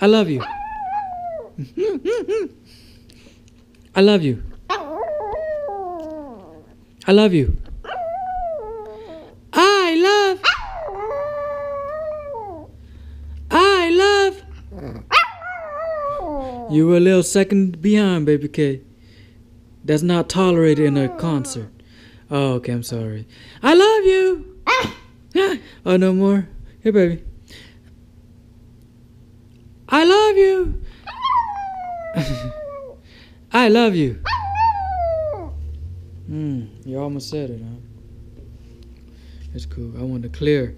I love you. I love you. I love you. I love. I love. You were a little second behind, baby Kay. That's not tolerated in a concert. Oh, okay, I'm sorry. I love you. oh, no more. Here, baby. I love you. I love you. Hmm, you almost said it, huh? It's cool. I want to clear.